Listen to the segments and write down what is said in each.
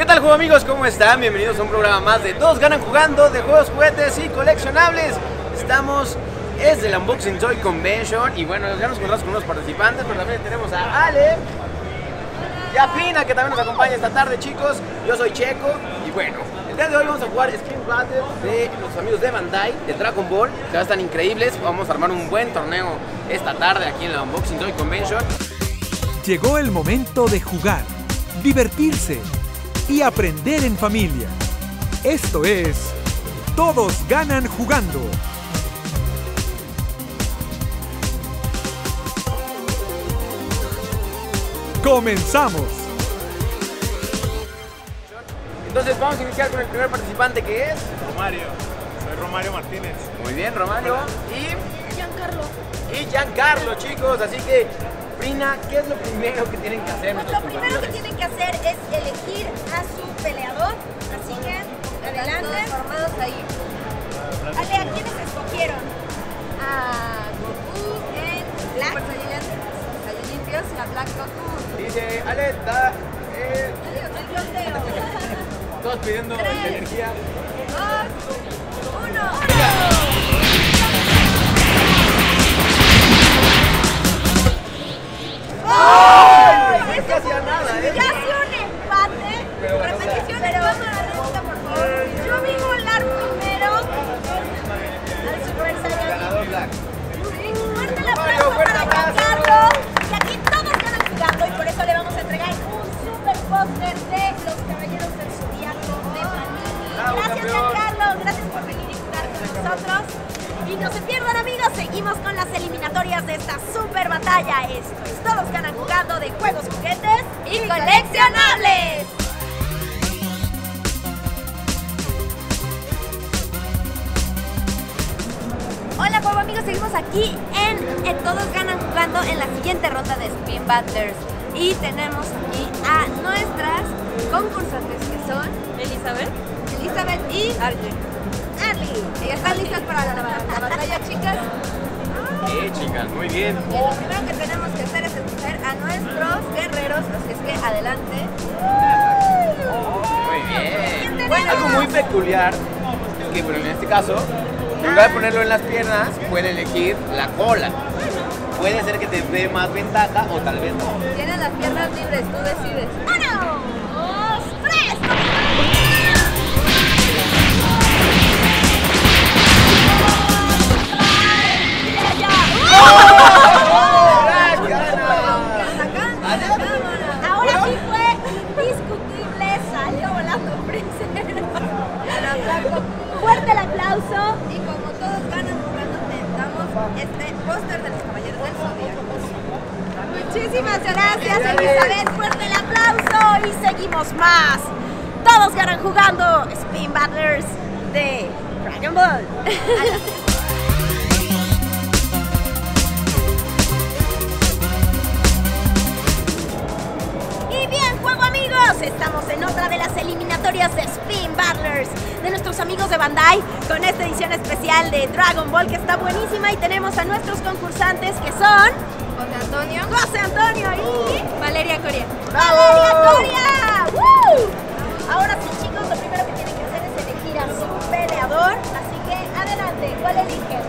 ¿Qué tal juego amigos? ¿Cómo están? Bienvenidos a un programa más de Todos Ganan Jugando de juegos, juguetes y coleccionables. Estamos, es del Unboxing Toy Convention y bueno, ya nos encontramos con unos participantes, pero también tenemos a Ale y a que también nos acompaña esta tarde chicos. Yo soy Checo y bueno, el día de hoy vamos a jugar Screen Battle de los amigos de Bandai, de Dragon Ball, que va a estar increíbles. Vamos a armar un buen torneo esta tarde aquí en la Unboxing Toy Convention. Llegó el momento de jugar, divertirse y aprender en familia. Esto es Todos ganan jugando. Comenzamos. Entonces vamos a iniciar con el primer participante que es... Romario, soy Romario Martínez. Muy bien, Romario. Y Giancarlo. y Giancarlo, chicos. Así que, Frina, ¿qué es lo primero que tienen que hacer Pues lo primero que tienen que hacer es elegir a su peleador. Así que, adelante. formados ahí. Ale, ¿a quiénes escogieron? A Goku en Black. Super Saiyajin limpios y a Black Goku. Dice, Ale, da... eh, El bloqueo. todos pidiendo Tres. energía. Nosotros. Y no se pierdan amigos, seguimos con las eliminatorias de esta super batalla. Esto es Todos ganan jugando de juegos, juguetes y coleccionables. Hola juego amigos, seguimos aquí en, Todos Ganan Jugando en la siguiente ronda de Spin Battlers y tenemos aquí a nuestras concursantes que son Elizabeth, Elizabeth y Arlie. ¿Están listas para la, la batalla chicas? Eh, chicas, muy bien. Y lo primero que tenemos que hacer es escoger a nuestros guerreros, así es que adelante. Muy bien. ¿Quién Bueno, algo muy peculiar que, bueno, en este caso, en lugar de ponerlo en las piernas, puede elegir la cola. Puede ser que te dé más ventaja o tal vez no. Tienes las piernas libres, tú decides. ¡Uno! Ahora sí fue indiscutible, salió volando primero. Fuerte el aplauso y como todos ganan jugando, damos este póster de los caballeros del zodiaco. Muchísimas gracias, Elizabeth. Fuerte el aplauso y seguimos más. Todos ganan jugando Spin Battlers de Dragon Ball. Juego amigos, estamos en otra de las eliminatorias de Spin Battlers de nuestros amigos de Bandai con esta edición especial de Dragon Ball que está buenísima y tenemos a nuestros concursantes que son José Antonio, José Antonio y Valeria Coria. ¡Valeria Coria! ¡Woo! Ahora sí, chicos, lo primero que tienen que hacer es elegir a su peleador, así que adelante, ¿cuál eligen?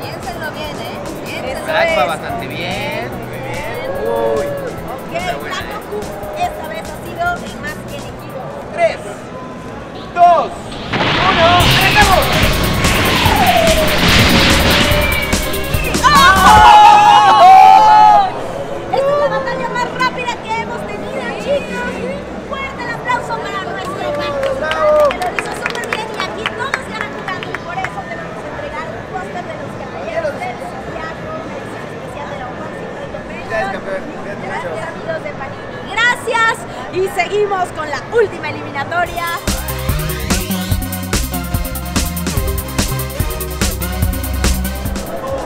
Piénsenlo bien, ¿eh? Piénsenlo bien. Gracias, amigos de Panini. Gracias y seguimos con la última eliminatoria.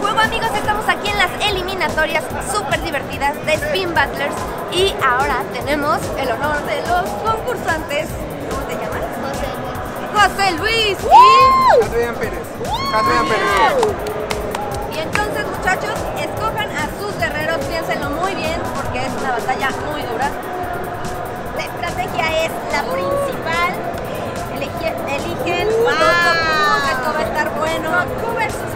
Juego amigos, estamos aquí en las eliminatorias súper divertidas de Spin Battlers y ahora tenemos el honor de los concursantes. ¿Cómo te llamas? José Luis y... Adrián Pérez. Adrián Pérez. Y entonces muchachos, escojan a sus guerreros, piénsenlo muy bien porque es una batalla muy dura. La estrategia es la principal. Elige- eligen. Wow. ¡Wow! Esto va a estar bueno. Versus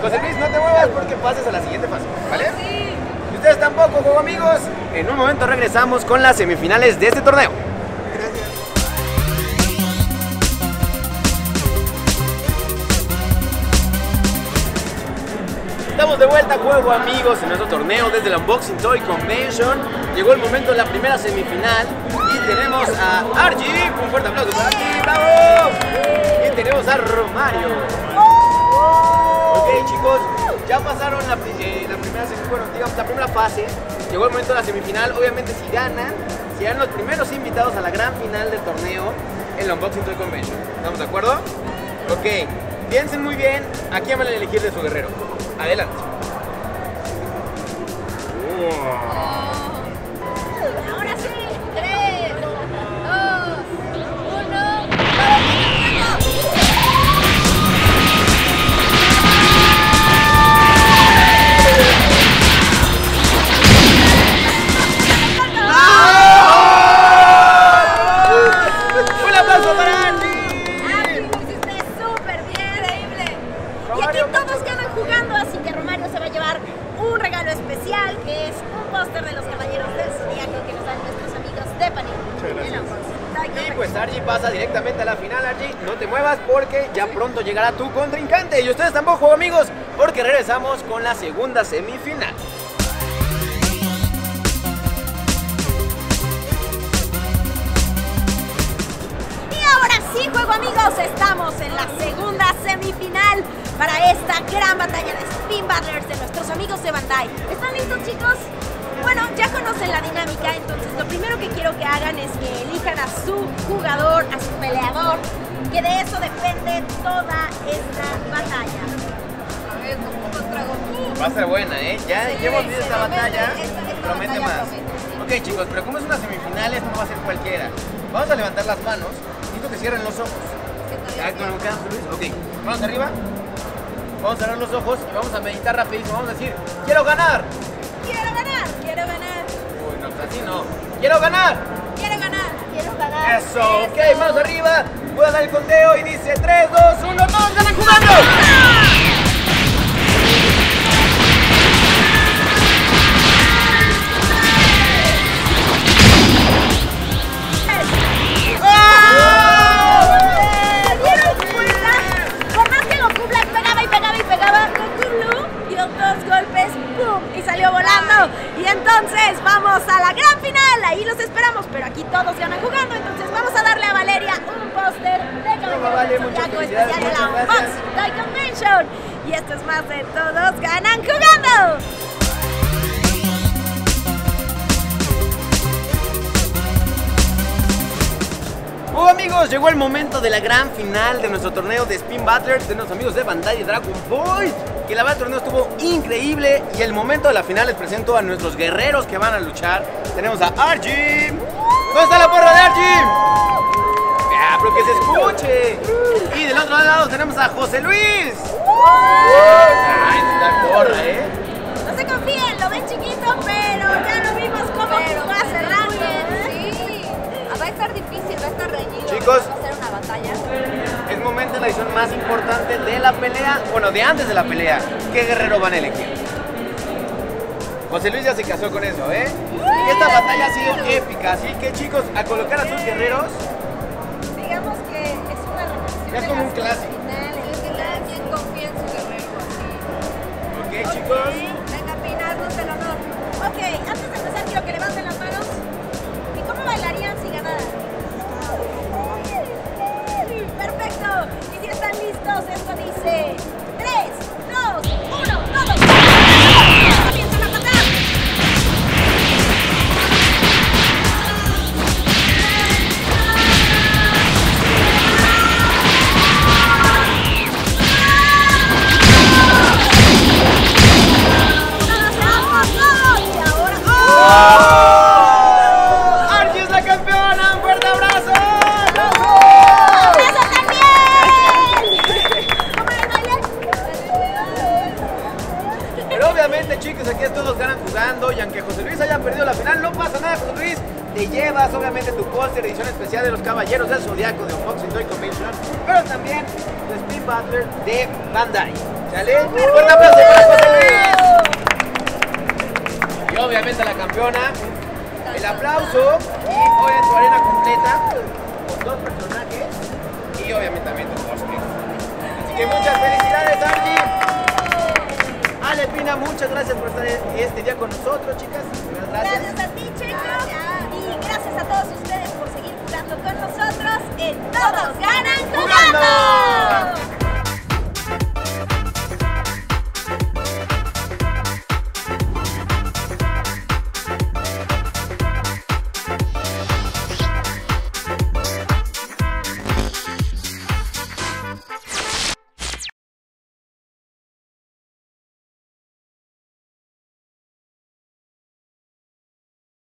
José Luis, no te muevas porque pases a la siguiente fase, ¿vale? Sí. Y ustedes tampoco, juego amigos. En un momento regresamos con las semifinales de este torneo. Estamos de vuelta, juego amigos, en nuestro torneo desde el Unboxing Toy Convention. Llegó el momento de la primera semifinal y tenemos a Archie. Un fuerte aplauso para Archie, ¡bravo! Y tenemos a Romario. Chicos, ya pasaron la, eh, primera bueno, digamos, la primera fase. Llegó el momento de la semifinal. Obviamente si ganan, serán los primeros invitados a la gran final del torneo en la Unboxing Toy Convention. ¿Estamos de acuerdo? Ok, piensen muy bien a quién van a elegir de su guerrero. Adelante. Porque ya pronto llegará tu contrincante. Y ustedes tampoco, amigos, porque regresamos con la segunda semifinal. Sí, juego amigos, estamos en la segunda semifinal para esta gran batalla de Spin Battlers de nuestros amigos de Bandai. ¿Están listos chicos? Bueno, ya conocen la dinámica, entonces lo primero que quiero que hagan es que elijan a su jugador, a su peleador, que de eso depende toda esta batalla. A ver. Va a ser buena, ¿eh? Ya, Sí, hemos visto esta batalla. esta- promete batalla más. promete, Ok, chicos, pero como es una semifinal, esto no va a ser cualquiera. Vamos a levantar las manos. Necesito que cierren los ojos. ¿Ya con un? Ok, vamos arriba. Vamos a cerrar los ojos y vamos a meditar rapidísimo. Vamos a decir, quiero ganar. ¡Quiero ganar! Quiero ganar. Uy, no, así no. Quiero ganar. Quiero ganar. ¡Quiero ganar! Eso, ok, manos arriba. Voy dar el conteo y dice 3, 2, 1, todos ganan jugando. Del muchas especial de la. Unboxing Toy Convention. Y esto es más de todos ganan jugando. Oh amigos, llegó el momento de la gran final de nuestro torneo de Spin Battlers de nuestros amigos de Bandai y Dragon Ball. Que la verdad el torneo estuvo increíble y el momento de la final les presento a nuestros guerreros que van a luchar. Tenemos a Archie. ¿Dónde está la porra de Archie? Pero que se escuche. Y del otro lado tenemos a José Luis. Ay, está porra, ¿eh? No se confíen, lo ven chiquito, pero ya lo vimos cómo Pero va a cerrar bien. Sí. Ah, Va a estar difícil, va a estar reñido. Chicos. Va a ser una batalla. Es momento de la edición más importante de la pelea, bueno, de antes de la pelea. ¿Qué guerrero van a elegir? José Luis ya se casó con eso, ¿eh? Esta batalla ha sido épica, así que chicos, a colocar a sus guerreros, Es como un clásico. finales. Es que cada quien confía en su guerrero. ¿ok chicos? Este Chicos, aquí todos ganan jugando. Y aunque José Luis haya perdido la final, no pasa nada, José Luis. Te llevas, obviamente, tu póster edición especial de los Caballeros del Zodiaco de Fox Toy Convention. Pero también tu Spin Butler de Bandai. ¿Sale? Un fuerte aplauso para José Luis. Y obviamente, la campeona. El aplauso. Y hoy en tu arena completa con dos personajes. Y obviamente también tu póster. Así que muchas felicidades, Archie. Pina, muchas gracias por estar este día con nosotros, chicas. Gracias. Gracias a ti, Checo. Y gracias a todos ustedes por seguir jugando con nosotros en Todos Ganan Jugando.